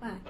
bueno,